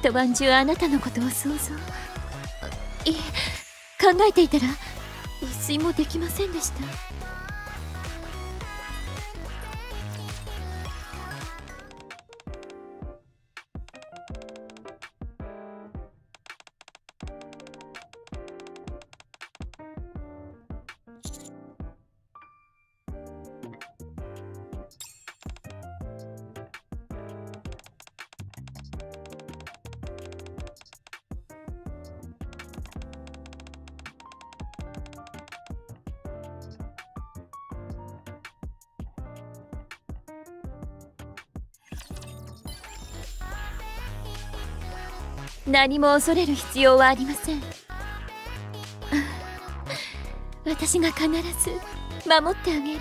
一晩中あなたのことを想像。いえ考えていたら一睡もできませんでした。何も恐れる必要はありません。私が必ず守ってあげる。